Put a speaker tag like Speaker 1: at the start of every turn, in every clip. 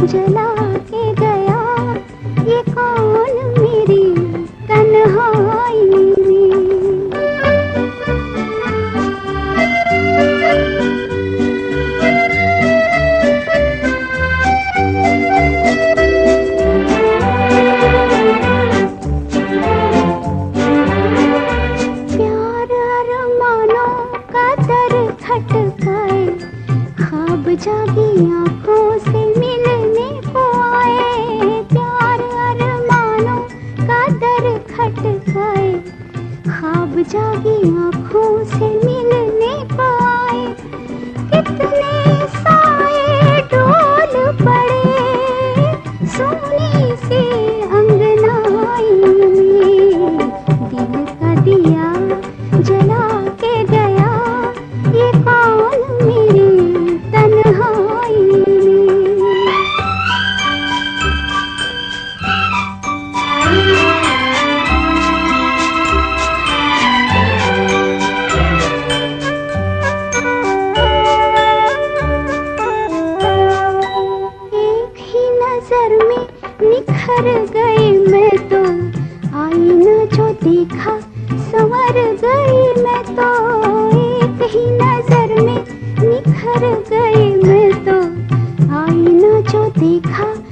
Speaker 1: जला के गया। ये कौन मेरी प्यार का दर ख्वाब जागी आँखों से जागी आँखों से मिलने आए कितने साए निखर गई मैं तो। आईना जो देखा, संवर गई मैं तो। एक ही नज़र में निखर गई मैं तो। आईना जो देखा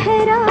Speaker 1: ठहरा